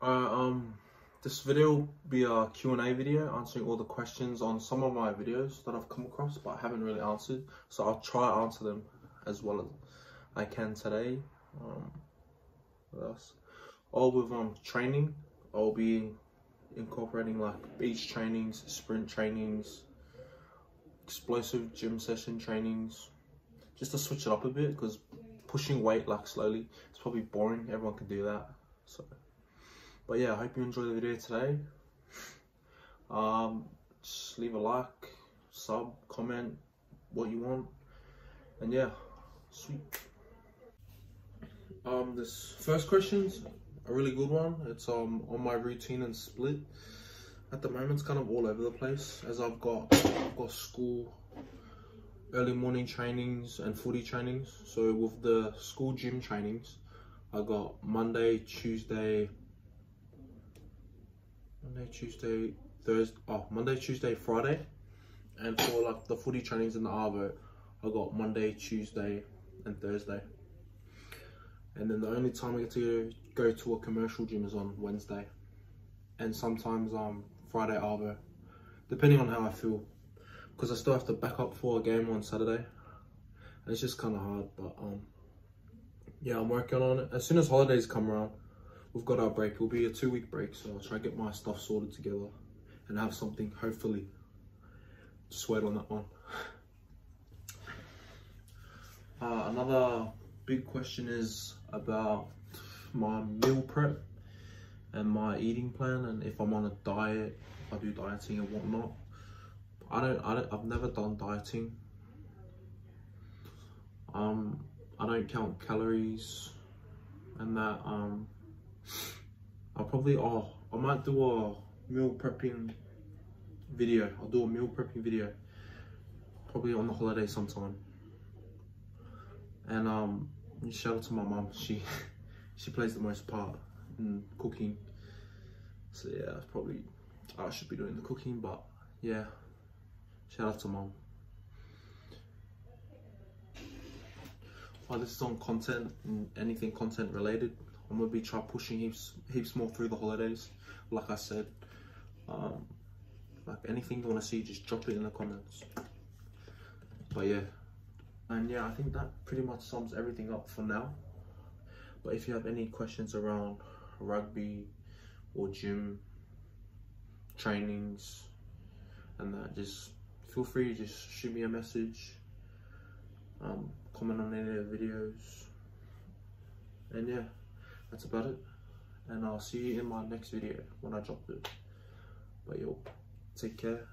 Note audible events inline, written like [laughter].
Uh, um, this video will be a Q&A video answering all the questions on some of my videos that I've come across but I haven't really answered. So I'll try to answer them as well as I can today. Um, what else? All with um training. I'll be incorporating like beach trainings, sprint trainings, explosive gym session trainings, just to switch it up a bit because pushing weight like slowly it's probably boring. Everyone can do that. So, but yeah, I hope you enjoy the video today. Um, just leave a like, sub, comment, what you want, and yeah, sweet. Um, this first question's a really good one. It's um on my routine and split. At the moment, it's kind of all over the place as I've got I've got school, early morning trainings and footy trainings. So with the school gym trainings, I got Monday, Tuesday, Monday, Tuesday, Thursday. Oh, Monday, Tuesday, Friday, and for like the footy trainings in the Arvo, I got Monday, Tuesday, and Thursday. And then the only time I get to go to a commercial gym is on Wednesday, and sometimes um Friday Arvo, depending on how I feel, because I still have to back up for a game on Saturday. And it's just kind of hard, but um yeah, I'm working on it. As soon as holidays come around, we've got our break. It'll be a two week break, so I'll try to get my stuff sorted together and have something, hopefully. Just wait on that one. Uh, another big question is about my meal prep and my eating plan and if I'm on a diet, if I do dieting and whatnot. I don't, I don't, I've never done dieting. Um, I don't count calories and that, um, I'll probably, oh, I might do a meal prepping video. I'll do a meal prepping video probably on the holiday sometime. And um, shout out to my mom. She [laughs] she plays the most part in cooking. So yeah, probably I should be doing the cooking, but yeah, shout out to mom. While this is on content anything content related, I'm gonna be try pushing heaps heaps more through the holidays. Like I said, um, like anything you wanna see, just drop it in the comments. But yeah. And yeah, I think that pretty much sums everything up for now. But if you have any questions around rugby or gym trainings and that, just feel free to just shoot me a message, um, comment on any of the videos. And yeah, that's about it. And I'll see you in my next video when I drop it. But yo, take care.